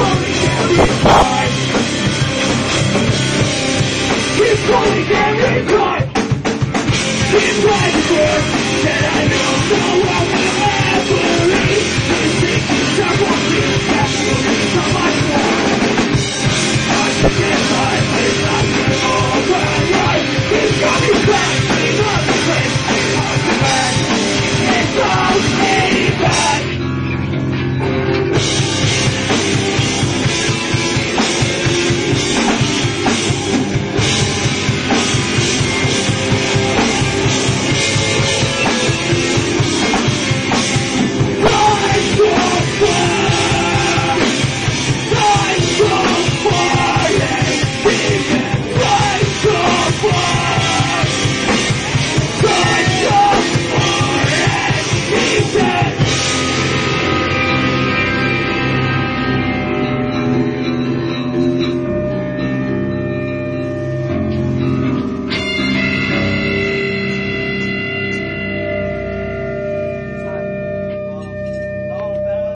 Keep going every time. Keep right here.